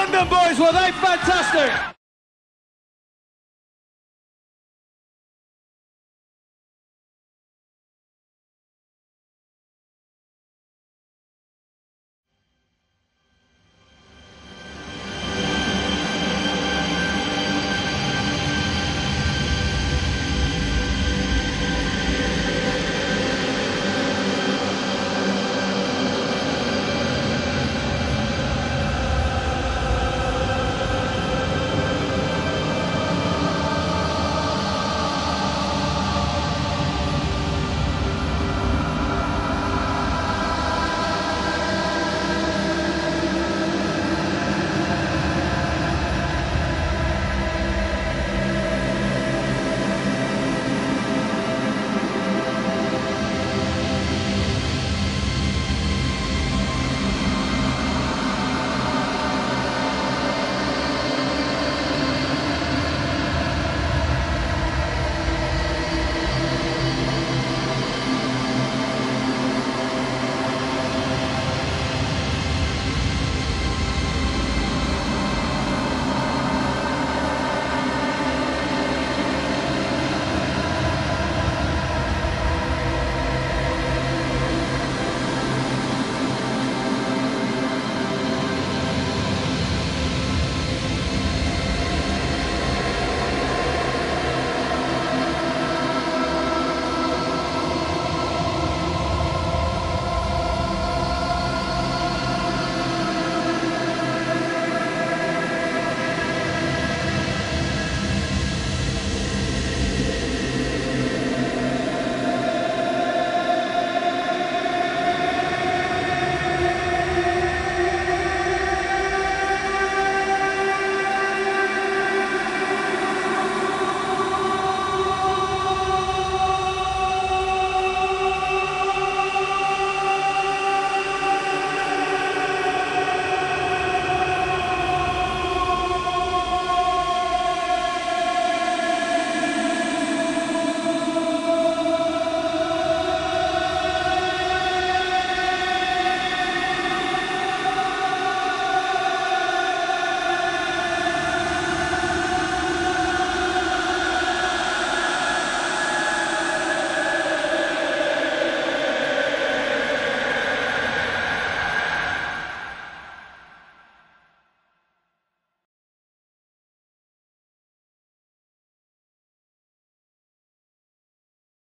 London boys. Were they fantastic?